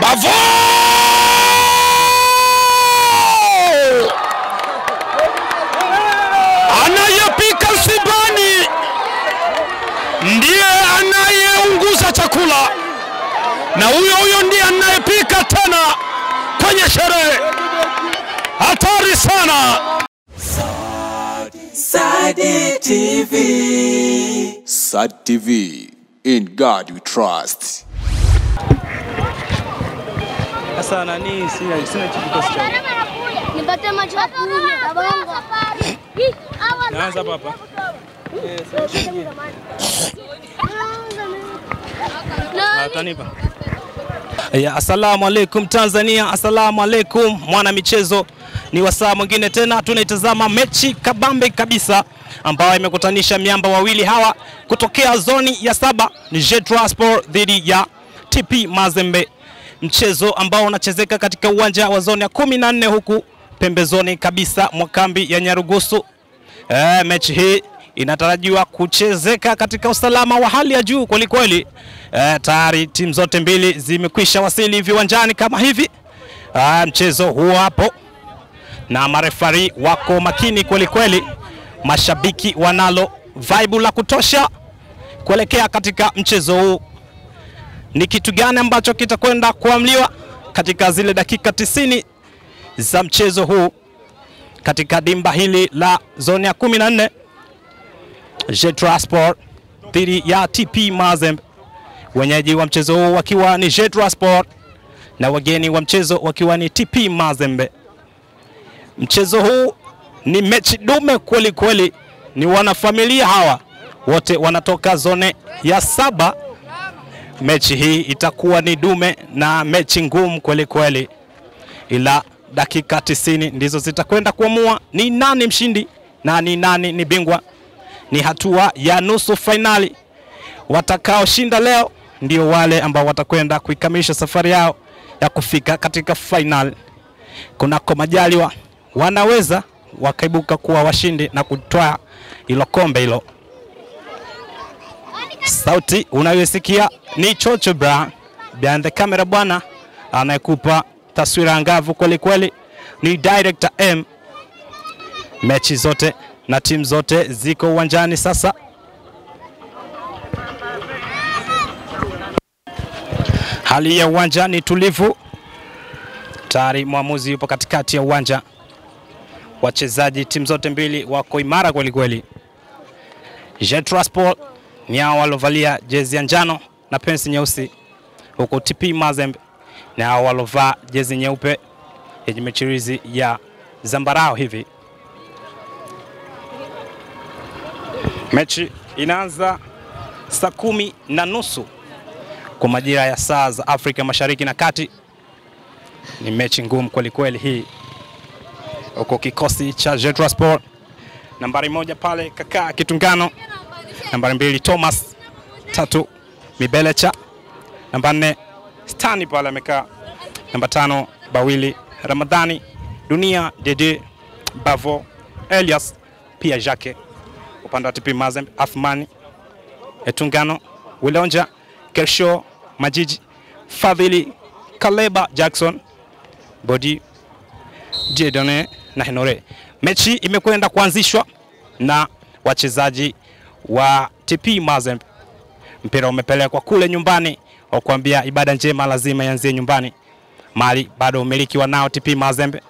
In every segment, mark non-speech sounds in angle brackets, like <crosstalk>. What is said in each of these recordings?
Bavo anayepika msibani ndiye anayeunguza chakula, na huyo huyo ndiye anayepika tena kwenye sherehe. Hatari sana. Sadi TV. Sadi TV. In God we trust. Sasa nani, sina sina kikosi cha. Nipate maji ya kunywa babongo. Naanza papa. hapa. Ah, Ya, assalamu alaikum Tanzania, assalamu alaikum mwana michezo. Ni wasaa mwingine tena tunaitazama mechi kabambe kabisa ambayo imekutanisha miamba wawili hawa kutokea zoni ya saba ni Jetra Sport dhidi ya TP Mazembe, mchezo ambao unachezeka katika uwanja wa zoni ya kumi na nne huku pembezoni kabisa mwa kambi ya Nyarugusu. Eh, mechi hii inatarajiwa kuchezeka katika usalama wa hali ya juu kwelikweli. Eh, tayari timu zote mbili zimekwisha wasili viwanjani kama hivi. Ah, mchezo huo hapo na marefari wako makini kwelikweli, mashabiki wanalo vibe la kutosha kuelekea katika mchezo huu. Ni kitu gani ambacho kitakwenda kuamliwa katika zile dakika tisini za mchezo huu katika dimba hili la zone ya 14 nne Sport dhidi ya TP Mazembe, wenyeji wa mchezo huu wakiwa ni Jetra Sport na wageni wa mchezo wakiwa ni TP Mazembe. Mchezo huu ni mechi dume kweli kweli, ni wanafamilia hawa wote wanatoka zone ya saba. Mechi hii itakuwa ni dume na mechi ngumu kweli kweli, ila dakika 90 ndizo zitakwenda kuamua ni nani mshindi na ni nani ni bingwa. Ni hatua ya nusu fainali. Watakaoshinda leo ndio wale ambao watakwenda kuikamilisha safari yao ya kufika katika fainali. Kunako majaliwa, wanaweza wakaibuka kuwa washindi na kutwaa hilo kombe hilo. Sauti unayosikia ni Chocho Bra behind the camera, bwana anayekupa taswira angavu kweli kweli ni Director M. Mechi zote na timu zote ziko uwanjani sasa. Hali ya uwanja ni tulivu, tayari mwamuzi yupo katikati ya uwanja. Wachezaji timu zote mbili wako imara kweli kweli. Jetra Sport ni hao walovalia jezi ya njano na pensi nyeusi, huku TP Mazembe ni hao walovaa jezi nyeupe yenye michirizi ya zambarao hivi. Mechi inaanza saa kumi na nusu kwa majira ya saa za Afrika Mashariki na Kati. Ni mechi ngumu kweli kweli hii, huko kikosi cha Jetra Sport nambari moja pale Kakaa Kitungano, nambari mbili Thomas, tatu Mibelecha, namba nne Stani pale amekaa, namba tano Bawili Ramadhani, Dunia Dede, Bavo, Elias pia Jake, upande wa TP Mazembe Athmani, Etungano, Wilonja, Kersho, Majiji, Fadhili, Kaleba Jackson, Bodi, Jedone na Henore. Mechi imekwenda kuanzishwa na wachezaji wa TP Mazembe. Mpira umepelekwa kule nyumbani, wakuambia ibada njema lazima ianzie nyumbani. Mali bado umiliki wanao TP Mazembe.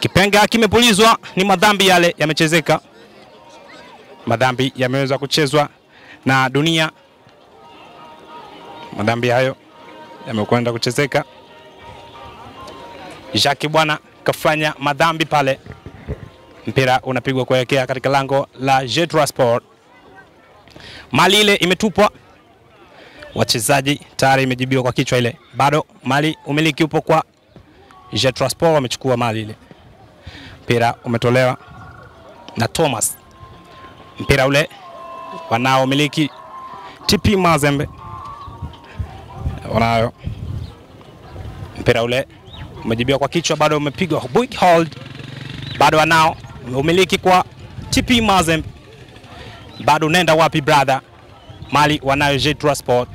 Kipenga kimepulizwa, ni madhambi yale yamechezeka, madhambi yameweza kuchezwa na dunia. Madhambi hayo yamekwenda kuchezeka. Jacques bwana kafanya madhambi pale, mpira unapigwa kuelekea katika lango la Jetra Sport. Mali ile imetupwa, wachezaji tayari imejibiwa kwa kichwa ile, bado mali umiliki upo kwa Jetra Sport, wamechukua mali ile. Mpira umetolewa na Thomas, mpira ule wanao miliki TP Mazembe. Wanayo. Mpira ule umejibiwa kwa kichwa, bado umepigwa. Big hold, bado wanao umiliki kwa TP Mazembe, bado unaenda wapi brother? Mali wanayo Jetra Sport,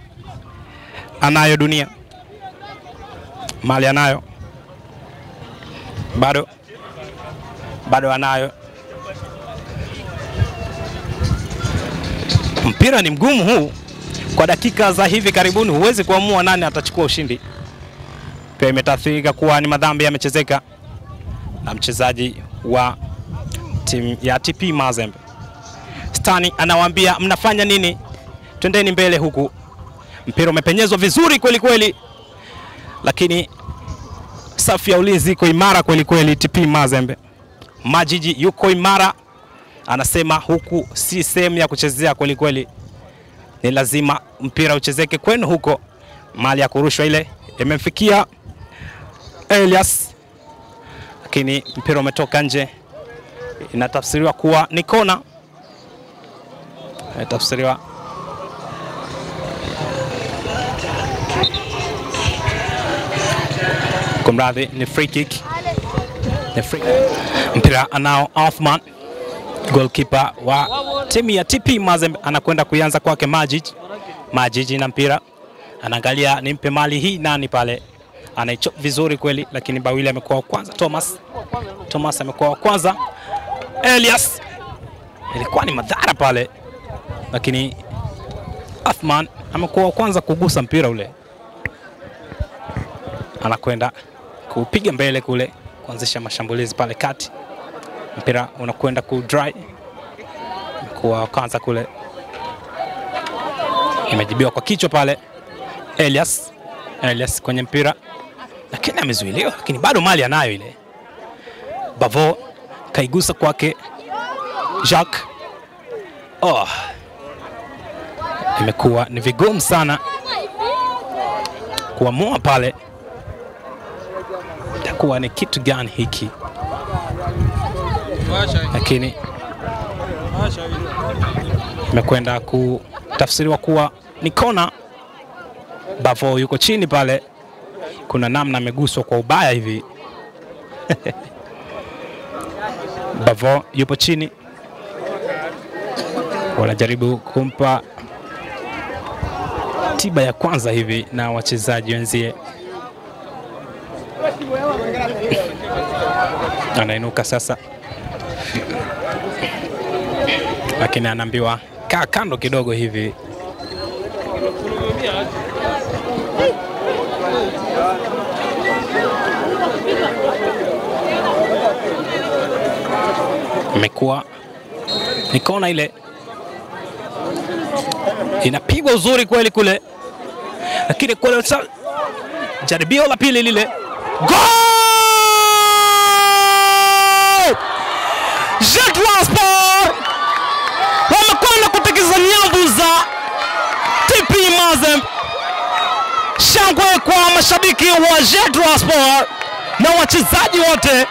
anayo dunia. Mali anayo. Bado bado anayo. Mpira ni mgumu huu. Kwa dakika za hivi karibuni huwezi kuamua nani atachukua ushindi. Pia imetathirika kuwa ni madhambi yamechezeka na mchezaji wa timu ya TP Mazembe. Stani anawaambia mnafanya nini? Twendeni mbele huku. Mpira umepenyezwa vizuri kweli kweli lakini safu ya ulinzi iko imara kweli kweli TP Mazembe. Majiji yuko imara anasema huku si sehemu ya kuchezea kweli kweli. Ni lazima mpira uchezeke kwenu huko. Mali ya kurushwa ile imemfikia Elias lakini mpira umetoka nje inatafsiriwa kuwa ni kona. Inatafsiriwa. Kumradhi ni free kick. Ni free. Mpira anao Othman goalkeeper wa timu ya TP Mazembe. Anakwenda kuianza kwake Majid Majid na mpira. Anaangalia nimpe mali hii nani pale. Anaicho vizuri kweli lakini Bawili amekuwa wa kwanza. Thomas. Thomas amekuwa wa kwanza Elias. Ilikuwa ni madhara pale. Lakini Athman amekuwa wa kwanza kugusa mpira ule. Anakwenda kupiga mbele kule kuanzisha mashambulizi pale kati. Mpira unakwenda ku dry. Kuwa wa kwanza kule. Imejibiwa kwa kichwa pale. Elias. Elias kwenye mpira. Lakini amezuiliwa lakini bado mali anayo ile. Bavo kaigusa kwake Jacques oh. imekuwa ni vigumu sana kuamua pale itakuwa ni kitu gani hiki lakini imekwenda kutafsiriwa kuwa ni kona. Bavo yuko chini pale, kuna namna ameguswa kwa ubaya hivi <laughs> Bavo yupo chini, wanajaribu kumpa tiba ya kwanza hivi na wachezaji wenzie. Anainuka sasa, lakini anaambiwa kaa kando kidogo hivi. Imekuwa ni kona ile, inapigwa uzuri kweli kule, lakini kule jaribio la pili lile, goal! Wamekwenda kutikisa nyavu za TP Mazembe. Shangwe kwa mashabiki wa Jetwa Sport na wachezaji wote.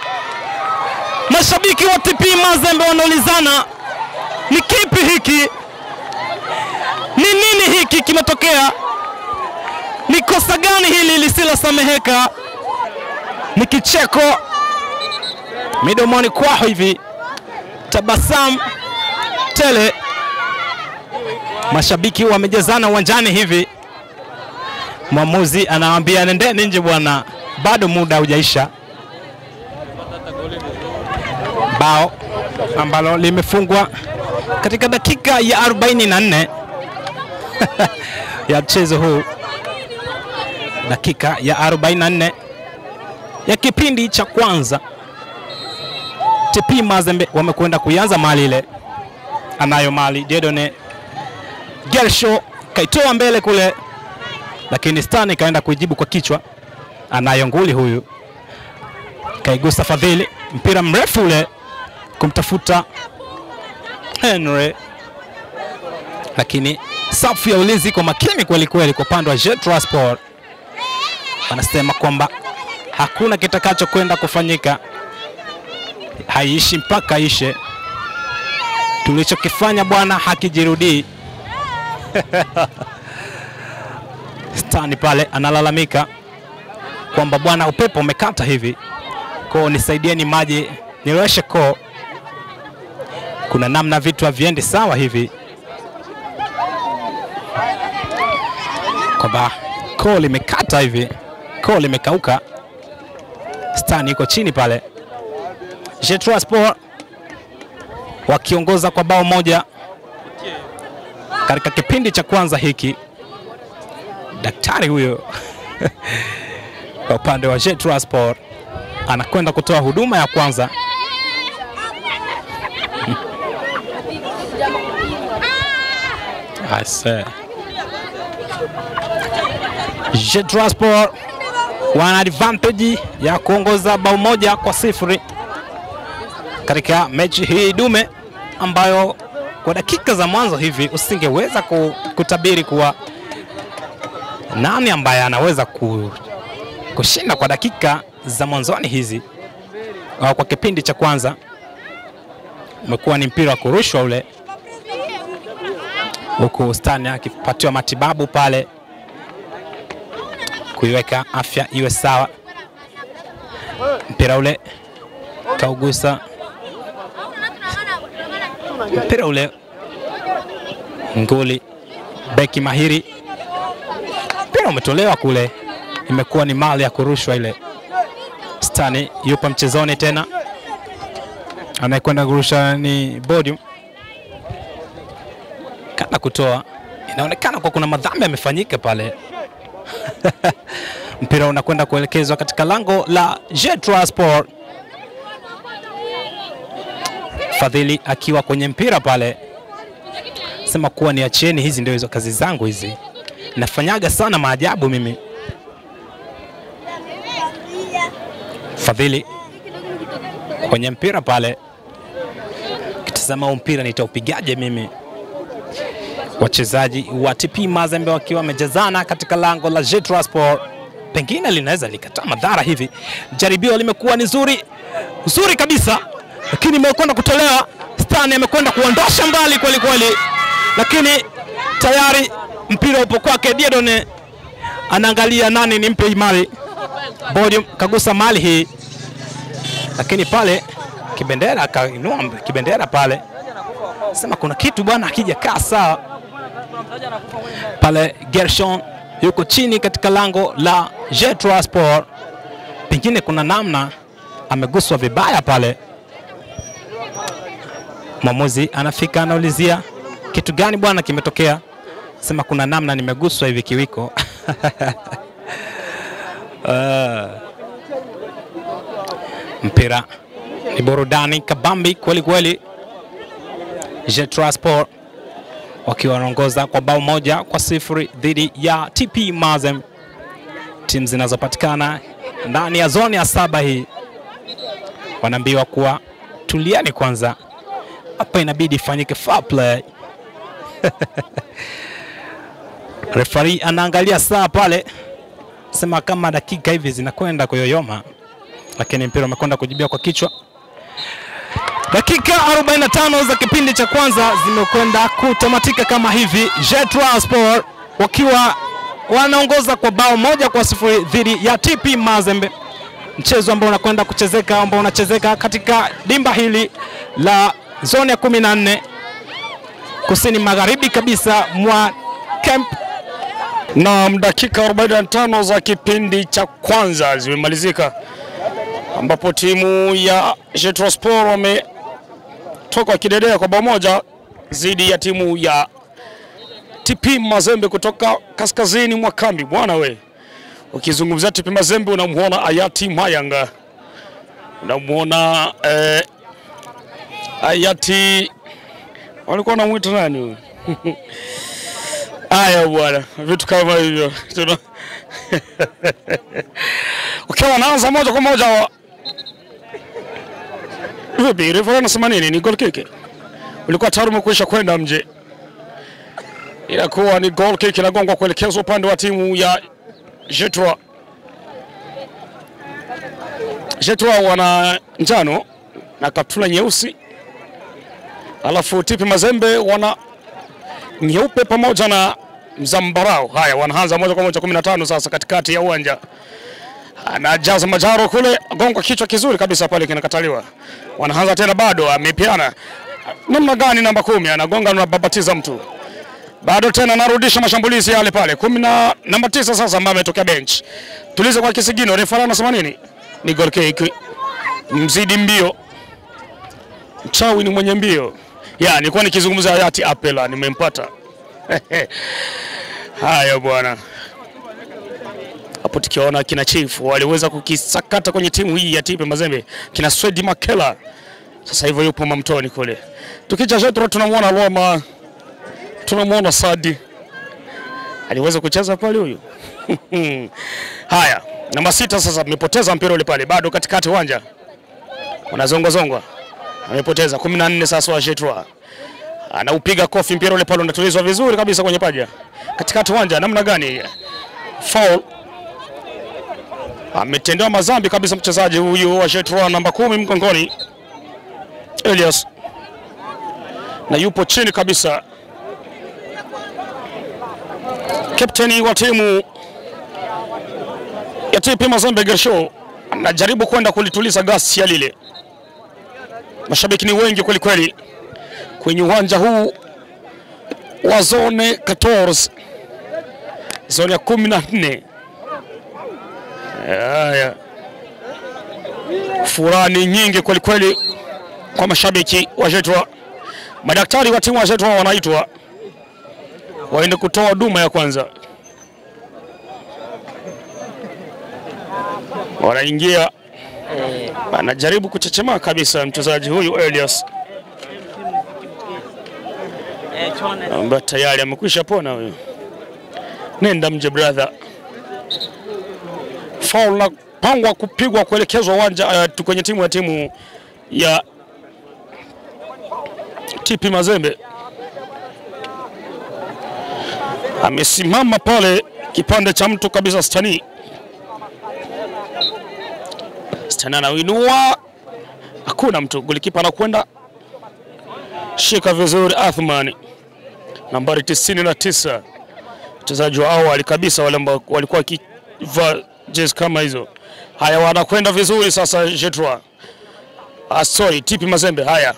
Mashabiki wa TP Mazembe wanaulizana ni kipi hiki, ni nini hiki kimetokea, ni kosa gani hili lisilosameheka? Ni kicheko midomoni kwao hivi, tabasamu tele. Mashabiki wamejazana uwanjani hivi, mwamuzi anawaambia nendeni nje bwana, bado muda haujaisha. Bao ambalo limefungwa katika dakika ya 44 <laughs> ya mchezo huu, dakika ya 44 ya kipindi cha kwanza. TP Mazembe wamekwenda kuianza mali ile, anayo mali Dedone Gelsho kaitoa mbele kule, lakini Stan kaenda kuijibu kwa kichwa. Anayo nguli huyu, kaigusa Fadhili, mpira mrefu ule kumtafuta Henry, lakini safu ya ulinzi iko makini kwelikweli kweli kwa upande wa Jet Transport. Wanasema kwamba hakuna kitakacho kwenda kufanyika, haiishi mpaka ishe. Tulichokifanya bwana hakijirudii. <laughs> Stani pale analalamika kwamba bwana, upepo umekata hivi, koo nisaidieni maji niloweshe koo. Kuna namna vitu haviendi sawa hivi, kwamba koo limekata hivi koo limekauka. stani iko chini pale. Jetra Sport wakiongoza kwa bao moja katika kipindi cha kwanza hiki. Daktari huyo <laughs> kwa upande wa Jetra Sport anakwenda kutoa huduma ya kwanza. I say. Transport wana advantage ya kuongoza bao moja kwa sifuri katika mechi hii dume ambayo kwa dakika za mwanzo hivi usingeweza kutabiri kuwa nani ambaye anaweza ku, kushinda kwa dakika za mwanzoni hizi. Kwa kipindi cha kwanza umekuwa ni mpira wa kurushwa ule, huku Stan akipatiwa matibabu pale kuiweka afya iwe sawa. Mpira ule kaugusa. Mpira ule nguli beki mahiri, mpira umetolewa kule, imekuwa ni mali ya kurushwa ile. Stani yupo mchezoni tena, anayekwenda kurusha ni Bodium kana kutoa, inaonekana kwa kuna madhambi yamefanyika pale. <laughs> mpira unakwenda kuelekezwa katika lango la Jetra Sport. Fadhili akiwa kwenye mpira pale, sema kuwa ni acheni, hizi ndio hizo kazi zangu hizi, nafanyaga sana maajabu mimi. Fadhili kwenye mpira pale, kitazama huu mpira nitaupigaje mimi. Wachezaji wa TP Mazembe wakiwa wamejazana katika lango la Jetraspor, pengine linaweza likataa madhara hivi. Jaribio limekuwa ni zuri zuri kabisa, lakini imekwenda kutolewa. Stan amekwenda kuondosha mbali kweli kweli, lakini tayari mpira upo kwake. Diedone anaangalia nani ni mpe mali. bodi kagusa mali hii, lakini pale Kibendera akainua Kibendera pale, sema kuna kitu bwana akija kaa sawa pale. Gershon yuko chini katika lango la Jetra Sport, pengine kuna namna ameguswa vibaya pale. Mwamuzi anafika anaulizia kitu gani bwana kimetokea, sema kuna namna nimeguswa hivi kiwiko. <laughs> uh, mpira ni burudani kabambi kweli kweli. Jetra Sport wakiwa wanaongoza kwa bao moja kwa sifuri dhidi ya TP Mazem, timu zinazopatikana ndani ya zoni ya saba hii wanaambiwa kuwa tuliani kwanza, hapa inabidi ifanyike fair play. <laughs> Refari anaangalia saa pale, sema kama dakika hivi zinakwenda kuyoyoma, lakini mpira umekwenda kujibia kwa kichwa. Dakika 45 za kipindi cha kwanza zimekwenda kutamatika kama hivi, Jetra Sport wakiwa wanaongoza kwa bao moja kwa sifuri dhidi ya TP Mazembe, mchezo ambao unakwenda kuchezeka ambao unachezeka katika dimba hili la zoni ya 14 kusini magharibi kabisa mwa camp Naam, dakika 45 za kipindi cha kwanza zimemalizika ambapo timu ya Jetrospor wametoka kidedea kwa bao moja dhidi ya timu ya TP Mazembe kutoka kaskazini mwa kambi. Bwana we, ukizungumzia TP Mazembe unamuona Ayati Mayanga, unamwona eh, Ayati walikuwa wanamwita nani huyu? <laughs> Haya bwana, vitu kama hivyo <laughs> <laughs> ukiwa wanaanza moja kwa moja. Vipi, refa anasema nini? Ni goal kick, ulikuwa tayari umekwisha kwenda mje, inakuwa ni goal kick inagongwa kuelekezwa upande wa timu ya Jetwa. Jetwa wana njano na kaptula nyeusi, alafu Tipi Mazembe wana nyeupe pamoja na mzambarau. Haya, wanaanza moja kwa moja 15 sasa katikati ya uwanja, anajaza Majaro kule, gongo kichwa kizuri kabisa pale, kinakataliwa. Wanaanza tena, bado amepiana namna gani? Namba kumi anagonga na babatiza mtu bado tena narudisha mashambulizi yale pale, kumi na namba tisa sasa, ambaye ametokea bench. Tulize kwa kisigino, refa anasema nini? Ni goal kick, mzidi mbio, mchawi ni mwenye mbio. Ya, nilikuwa nikizungumza hayati Apela, nimempata <laughs> haya bwana hapo tukiona kina Chief waliweza kukisakata kwenye timu hii ya Tipe Mazembe, kina Swedi Makela. Sasa hivyo yupo Mamtoni kule. Tukija Jetro tunamwona Roma, tunamwona Sadi. Aliweza kucheza pale huyu? <laughs> Haya, namba sita sasa amepoteza mpira ule pale, bado katikati uwanja. Wanazongwa zongwa, amepoteza 14 sasa wa Jetro anaupiga kofi mpira ule pale, unatulizwa vizuri kabisa kwenye paja. Katikati uwanja, namna gani? Foul ametendewa mazambi kabisa mchezaji huyu wa Jetro namba kumi mgongoni Elias, na yupo chini kabisa. Kapteni wa timu ya TP Mazembe Gersho anajaribu kwenda kulituliza gasi ya lile. Mashabiki ni wengi kweli kweli kwenye uwanja huu wa zone 14 zone ya kumi na nne. Haya, furaha ni nyingi kweli kweli kwa mashabiki wa Jetro. Madaktari wa timu wa Jetro wanaitwa waende kutoa huduma ya kwanza, wanaingia, anajaribu kuchechemaa kabisa mchezaji huyu Elias ambaye tayari amekwisha pona huyu. Nenda mje brother. Foul na pangwa kupigwa kuelekezwa uwanja uh, kwenye timu ya timu ya TP Mazembe. Amesimama pale kipande cha mtu kabisa, Stani Stani anauinua, hakuna mtu, golikipa anakwenda shika vizuri. Athman nambari 99 mchezaji wa awali kabisa, wale ambao walikuwa wakivaa jezi kama hizo. Haya, wanakwenda vizuri sasa. Jetwa. ah, sorry, Tipi Mazembe. Haya,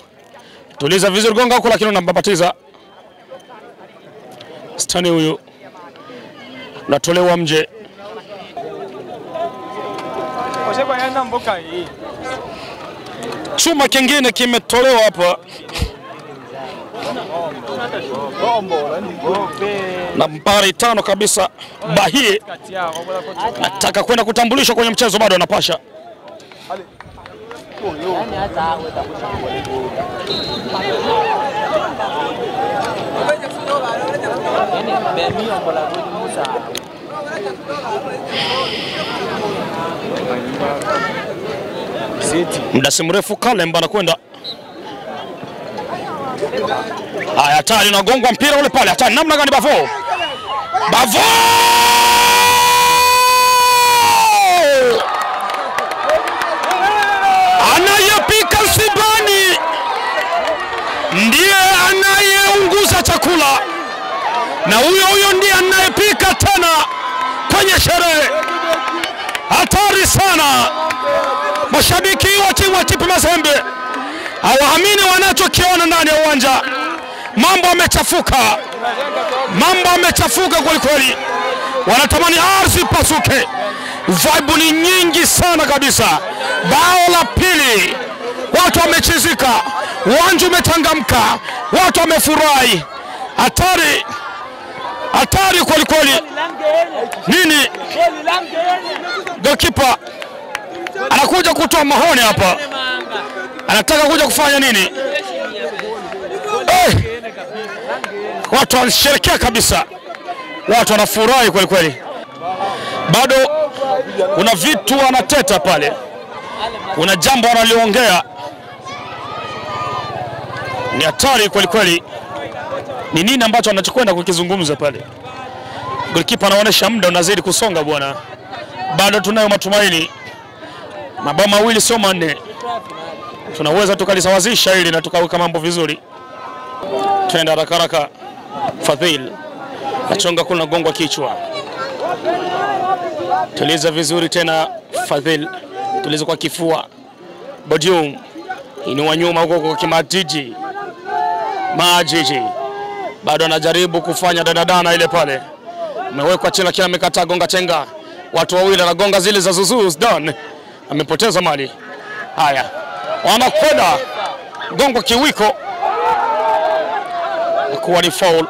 tuliza vizuri, gonga huko, lakini unambabatiza Stani huyu natolewa mje. Chuma kingine kimetolewa hapa nambari tano kabisa Bahie nataka kwenda kutambulishwa kwenye mchezo, bado anapasha. Muda si mrefu Kalemba anakwenda haya, hatari, unagongwa mpira ule pale, hatari namna gani? Bavo, Bavo anayepika Sibani ndiye anayeunguza chakula, na huyo huyo ndiye anayepika tena kwenye sherehe. Hatari sana, mashabiki wa timu ya TP Mazembe hawaamini wanachokiona ndani ya uwanja. Mambo amechafuka, mambo amechafuka kwelikweli, kweli, wanatamani ardhi pasuke. Vaibu ni nyingi sana kabisa. Bao la pili, watu wamechizika, uwanja umetangamka, watu wamefurahi. Hatari, hatari kwelikweli. kweli. Nini? gokipa anakuja kutoa mahoni hapa, anataka kuja kufanya nini? Hey! watu wanasherekea kabisa, watu wanafurahi kweli kweli. Bado kuna vitu wanateta pale, kuna jambo wanaliongea, ni hatari kweli kweli. Ni nini ambacho anachokwenda kukizungumza pale? Golikipa anaonyesha muda unazidi kusonga bwana, bado tunayo matumaini, mabao mawili sio manne, tunaweza tukalisawazisha hili na tukaweka mambo vizuri. Twenda haraka haraka. Fadhil achonga kuna gongwa kichwa, tuliza vizuri tena. Fadhil tuliza kwa kifua. Bodium inua nyuma huko kwa Kimatiji Majiji bado anajaribu kufanya danadana ile pale, amewekwa chini lakini amekataa gonga chenga. Watu wawili anagonga zile za Zuzu done, amepoteza mali. Haya, wanakwenda gongo kiwiko, kuwa ni foul.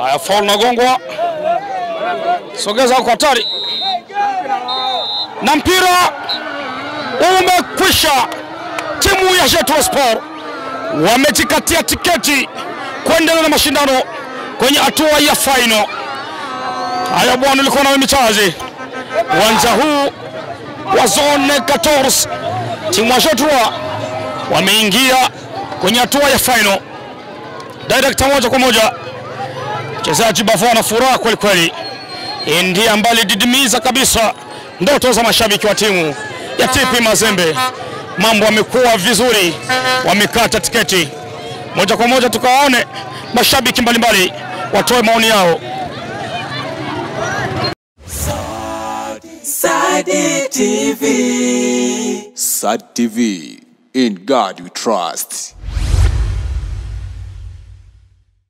Haya, na nagongwa, sogeza huko hatari, na mpira umekwisha. Timu ya Jetro Sport wamejikatia tiketi kuendelea na mashindano kwenye hatua ya faino. Haya bwana, ulikuwa na michazi uwanja huu wa zone 14 timu ya Jetro wameingia kwenye hatua ya faino direct moja kwa moja mchezaji Bavo ana furaha kweli kweli. Ndiye ambaye alididimiza kabisa ndoto za mashabiki wa timu ya TP Mazembe. Mambo yamekuwa vizuri, wamekata tiketi moja kwa moja. Tukawaone mashabiki mbalimbali watoe maoni yao. Sadi TV. Sadi TV. In God we trust.